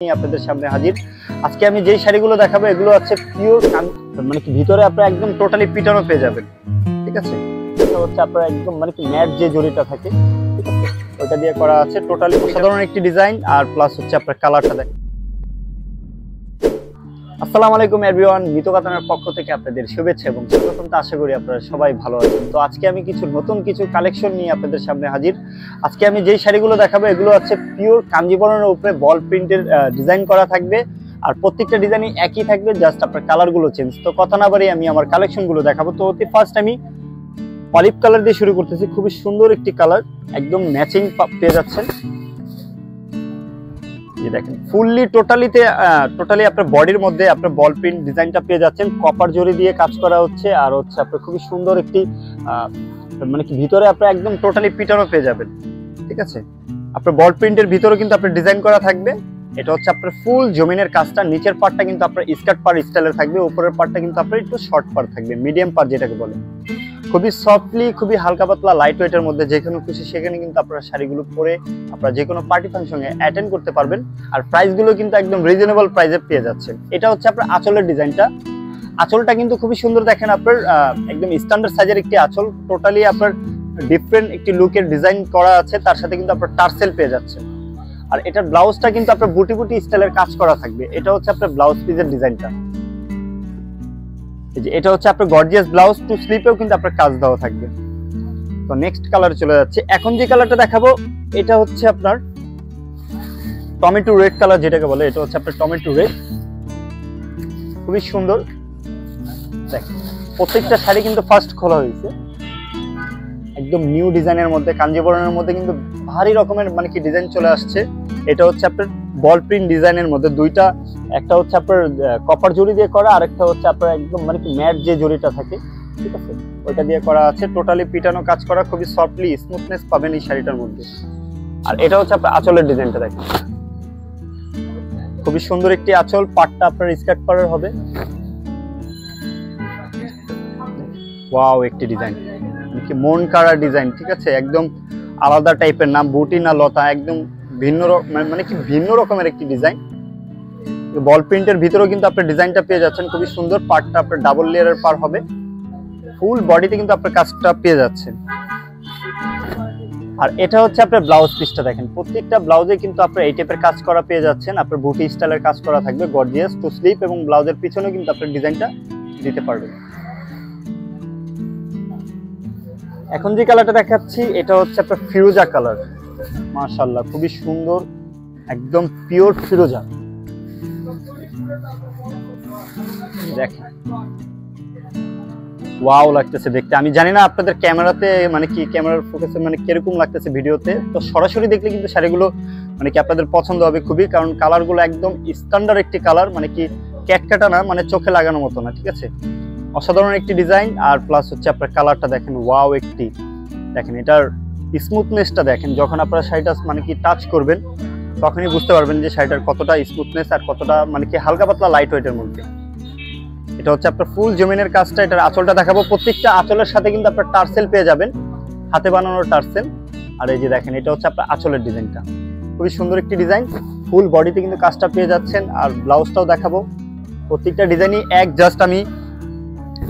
আপনাদের সামনে হাজির। আজকে আমি যেই শাড়িগুলো দেখাবো, এগুলো আছে পিওর মানে কি ভিতরে আপনারা একদম টোটালি পিটানো পেয়ে যাবেন। ঠিক আছে? এটা হচ্ছে আপনার একদম মানে কি ম্যাট যে জড়িটা থাকে আছে? ওইটা দিয়ে করা আছে। টোটালি সাধারণ একটি ডিজাইন আর প্লাস হচ্ছে আপনার কালারটা দেখ আসসালামু আলাইকুম এভরিওয়ান মিতো কাতানের পক্ষ থেকে আপনাদের শুভেচ্ছা এবং তো আশা করি আপনারা সবাই ভালো আছেন। তো আজকে আমি কিছু নতুন কিছু কালেকশন নিয়ে আপনাদের সামনে হাজির। আজকে আমি যেই শাড়িগুলো দেখাবো, এগুলো হচ্ছে পিওর কাঞ্জিবরণের উপরে বল প্রিন্টের ডিজাইন করা থাকবে। আর প্রত্যেকটা ডিজাইনই একই থাকবে জাস্ট আপনার কালারগুলো চেঞ্জ তো কথা না বাড়ি আমি আমার কালেকশনগুলো দেখাবো। তো অতি ফার্স্ট আমি অলিভ কালার দিয়ে শুরু করতেছি। খুবই সুন্দর একটি কালার একদম ম্যাচিং পেয়ে যাচ্ছেন। এই দেখেন ফুললি টোটালিতে টোটালি আপনার বডির মধ্যে আপনার বল প্রিন্ট ডিজাইনটা পেয়ে যাচ্ছেন। কপার জরি দিয়ে কাজ করা হচ্ছে, আর হচ্ছে আপনার খুবই সুন্দর একটি মানে কি ভিতরে আপনার একদম টোটালি পিটানো পেয়ে যাবেন। ঠিক আছে? আপনার বল প্রিন্টের ভিতরে কিন্তু আপনার ডিজাইন করা থাকবে। এটা হচ্ছে আপনার ফুল জমিনের কাজটা, নিচের পার্টটা কিন্তু আপনার স্কার্ট পার স্টাইলের থাকবে, উপরের পার্টটা কিন্তু আপনার একটু শর্ট পার থাকবে মিডিয়াম পার যেটাকে বলে। খুবই সফটলি খুবই হালকা পাতলা লাইট ওয়েটের মধ্যে যেখানে খুশি, সেখানে কিন্তু আপনারা শাড়িগুলো পরে আপনারা যে কোনো পার্টি ফাংশনে অ্যাটেন্ড করতে পারবেন। আর প্রাইসগুলো কিন্তু একদম রিজনেবল প্রাইসে পেয়ে যাচ্ছে এটা হচ্ছে আপনার আঁচলের ডিজাইনটা। আঁচলটা কিন্তু খুবই সুন্দর দেখেন আপনার একদম স্ট্যান্ডার্ড সাইজের একটি আঁচল। টোটালি আপনার ডিফারেন্ট একটি লুকের ডিজাইন করা আছে, তার সাথে কিন্তু আপনার টার্সেল পেয়ে যাচ্ছে আর এটার ব্লাউজটা কিন্তু আপনার বুটি বুটি স্টাইলের কাজ করা থাকবে। এটা হচ্ছে আপনার ব্লাউজ পিসের ডিজাইনটা এটা হচ্ছে আপনার গর্জিয়াস ব্লাউজ টু স্লিপেও কিন্তু আপনার কাজ দেওয়া থাকবে। তো নেক্সট কালার চলে যাচ্ছে। এখন যে কালারটা দেখাবো, এটা হচ্ছে আপনার টমেটো রেড কালার যেটাকে বলে, এটা হচ্ছে আপনার টমেটো রেড খুবই সুন্দর। দেখ, প্রত্যেকটা শাড়ি কিন্তু ফার্স্ট খোলা হয়েছে। একদম নিউ ডিজাইনের মধ্যে, কাঞ্জিবরণের মধ্যে কিন্তু ভারী রকমের মানে কি ডিজাইন চলে আসছে। এটা হচ্ছে আপনার বল প্রিন্ট ডিজাইনের মধ্যে দুইটা, একটা হচ্ছে আপনার কপার জড়ি দিয়ে করা আর একটা হচ্ছে আপনার একদম মানে কি ম্যাট যে জড়িটা থাকে, ঠিক আছে? ওইটা দিয়ে করা আছে টোটালি পিটানো কাজ করা, খুবই সফটলি স্মুথনেস পাবেন এই শাড়িটার মধ্যে। আর এটা হচ্ছে আপনার আঁচলের ডিজাইনটা দেখেন। খুবই সুন্দর একটি আঁচল, পাটটা আপনার স্কার্ট পাড়ের হবে। ওয়াও একটি ডিজাইন কি মন কাড়া ডিজাইন ঠিক আছে? একদম আলাদা টাইপের নাম বুটি, না লতা, একদম ভিন্ন মানে- কি ভিন্ন রকমের একটি ডিজাইন বল প্রিন্টের ভিতরেও কিন্তু আপনার ডিজাইনটা পেয়ে যাচ্ছেন। খুবই সুন্দর পার্টটা আপনার ডাবল লেয়ারের পার হবে। ফুল বডিতে কিন্তু আপনার কাজটা পেয়ে যাচ্ছেন। আর এটা হচ্ছে আপনার ব্লাউজ পিসটা দেখেন। প্রত্যেকটা ব্লাউজে কিন্তু আপনার এই টাইপের কাজ করা পেয়ে যাচ্ছেন। আপনার বুটি স্টাইলের কাজ করা থাকবে। গর্জিয়াস টু স্লিপ এবং ব্লাউজের পিছনেও কিন্তু আপনার ডিজাইনটা দিতে পারবেন। এখন যে কালারটা দেখাচ্ছি, এটা হচ্ছে আপনার ফিরোজা কালার মাশাল্লাহ খুবই সুন্দর, একদম পিওর ফিরোজা। দেখেন। ওয়াও লাগতেছে দেখতে। আমি জানি না আপনাদের ক্যামেরাতে মানে কি ক্যামেরার ফোকাসে মানে কীরকম লাগতেছে ভিডিওতে। তো সরাসরি দেখলে কিন্তু শাড়িগুলো মানে কি আপনাদের পছন্দ হবে খুবই, কারণ কালারগুলো একদম স্ট্যান্ডার্ড একটি কালার মানে কি ক্যাটকাটা না মানে চোখে লাগানোর মতো না, ঠিক আছে? অসাধারণ একটি ডিজাইন আর প্লাস হচ্ছে আপনার কালারটা দেখেন ওয়াও একটি। দেখেন, এটার স্মুথনেসটা দেখেন, যখন আপনারা শাড়িটা মানে কি টাচ করবেন, তখনই বুঝতে পারবেন যে শাড়িটার কতটা স্মুথনেস আর কতটা মানে কি হালকা পাতলা লাইট ওয়েটের মধ্যে। এটা হচ্ছে আপনার ফুল জমিনের কাজটা, এটার আঁচলটা দেখাবো। প্রত্যেকটা আঁচলের সাথে কিন্তু আপনার টার্সেল পেয়ে যাবেন, হাতে বানানোর টার্সেল। আর এই যে দেখেন, এটা হচ্ছে আপনার আঁচলের ডিজাইনটা। খুবই সুন্দর একটি ডিজাইন ফুল বডিতে কিন্তু কাজটা পেয়ে যাচ্ছেন। আর ব্লাউজটাও দেখাবো। প্রত্যেকটা ডিজাইনই এক জাস্ট আমি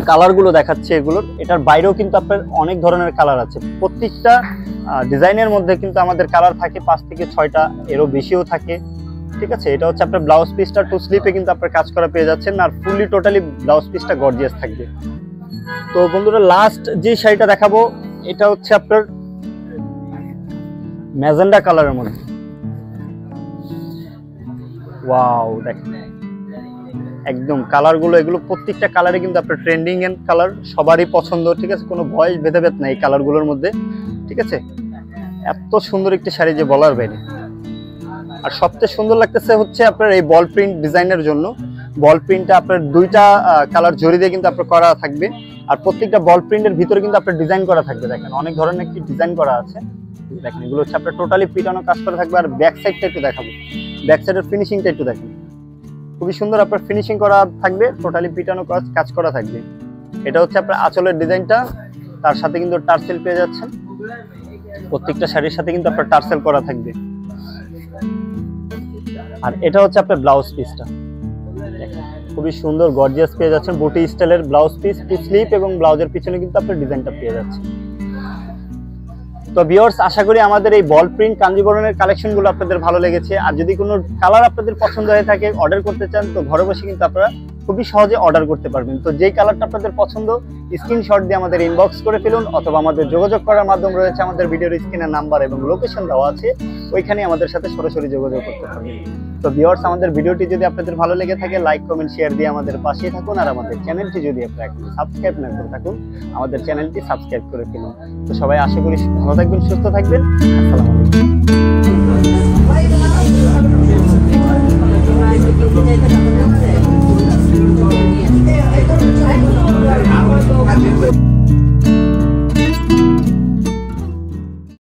কালারগুলো দেখাচ্ছে এগুলোর। এটার বাইরেও কিন্তু আপনার অনেক ধরনের কালার আছে। প্রত্যেকটা ডিজাইনের মধ্যে কিন্তু আমাদের কালার থাকে, পাঁচ থেকে ছয়টা, এরও বেশিও থাকে। ঠিক আছে? এটা হচ্ছে আপনার ব্লাউজ পিসটা টু স্লিপে কিন্তু আপনার কাজ করা পেয়ে যাচ্ছেন, আর ফুললি টোটালি ব্লাউজ পিসটা গর্জিয়াস থাকবে। তো বন্ধুরা লাস্ট যে শাড়িটা দেখাবো, এটা হচ্ছে আপনার ম্যাজেন্ডা কালারের মধ্যে। ওয়াও দেখেন। একদম কালারগুলো এগুলো প্রত্যেকটা কালারে কিন্তু আপনার ট্রেন্ডিং এন্ড কালার সবারই পছন্দ, ঠিক আছে? কোনো বয়স ভেদাভেদ নাই এই কালারগুলোর মধ্যে, ঠিক আছে? এত সুন্দর একটি শাড়ি যে বলার বাইরে। আর সবচেয়ে সুন্দর লাগতেছে হচ্ছে আপনার এই বল প্রিন্ট ডিজাইনের জন্য। বল প্রিন্টটা আপনার দুইটা কালার জড়ি দিয়ে কিন্তু আপনার করা থাকবে। আর প্রত্যেকটা বল প্রিন্টের ভিতরে কিন্তু আপনার ডিজাইন করা থাকবে, দেখেন। অনেক ধরনের একটি ডিজাইন করা আছে। দেখেন, এগুলো হচ্ছে আপনার টোটালি পিটানো কাজ করা থাকবে। আর ব্যাক সাইডটা একটু দেখাবো। ব্যাক সাইডের ফিনিশিংটা একটু দেখেন। খুবই সুন্দর আপনার ফিনিশিং করা থাকবে টোটালি পিটানো কাজ কাজ করা থাকবে। এটা হচ্ছে আপনার আঁচলের ডিজাইনটা, তার সাথে কিন্তু টার্সেল পেয়ে যাচ্ছেন। প্রত্যেকটা শাড়ির সাথে কিন্তু আপনার টার্সেল করা থাকবে। আর এটা হচ্ছে আপনার ব্লাউজ পিসটা খুবই সুন্দর গর্জিয়াস পেয়ে যাচ্ছেন বুটি স্টাইলের ব্লাউজ পিস স্লিপ এবং ব্লাউজের পিছনে কিন্তু আপনার ডিজাইনটা পেয়ে যাচ্ছে তো বিয়ার্স আশা করি আমাদের এই বল প্রিন্ট কাঞ্জিবরণের কালেকশনগুলো আপনাদের ভালো লেগেছে। আর যদি কোনো কালার আপনাদের পছন্দ হয়ে থাকে অর্ডার করতে চান, তো ঘরে বসে কিন্তু আপনারা খুবই সহজে অর্ডার করতে পারবেন। তো যেই কালারটা আপনাদের পছন্দ স্ক্রিনশট দিয়ে আমাদের ইনবক্স করে ফেলুন, অথবা আমাদের যোগাযোগ করার মাধ্যম রয়েছে আমাদের ভিডিওর স্ক্রিনের নাম্বার এবং লোকেশন দেওয়া আছে, ওইখানে আমাদের সাথে সরাসরি যোগাযোগ করতে পারবেন। তো ভিউয়ার্স আমাদের ভিডিওটি যদি আপনাদের ভালো লেগে থাকে লাইক কমেন্ট শেয়ার দিয়ে আমাদের পাশে থাকুন, আর আমাদের চ্যানেলটি যদি আপনারা সাবস্ক্রাইব না করে থাকুন, আমাদের চ্যানেলটি সাবস্ক্রাইব করে ফেলুন। তো সবাই আশা করি ভালো থাকবেন, সুস্থ থাকবেন। আসসালামু আলাইকুম।